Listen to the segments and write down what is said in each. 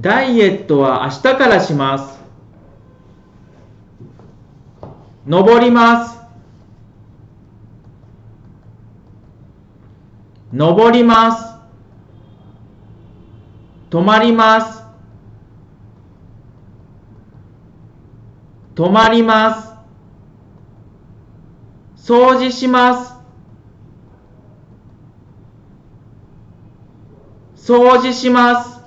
ダイエットは明日からします。登ります。登ります。止まります。止まります。掃除します。掃除します。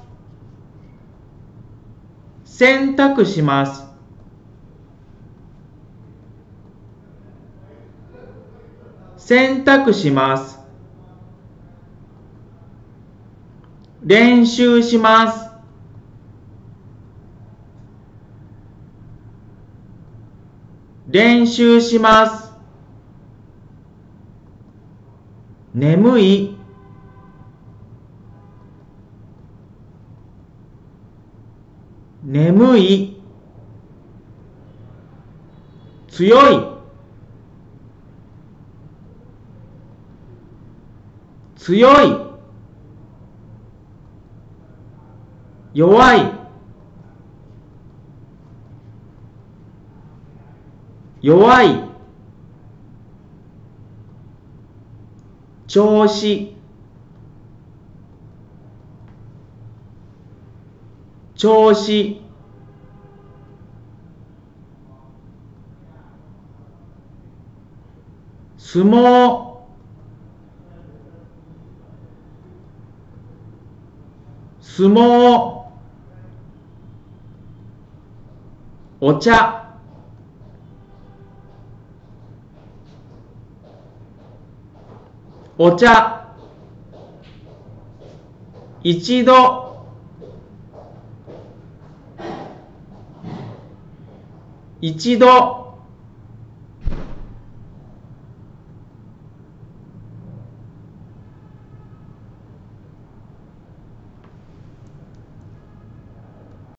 洗濯します。洗濯します。練習します。練習します。眠い。眠い。強い。強い。弱い。弱い。調子。調子。相撲。相撲。お茶。お茶。一度。一度。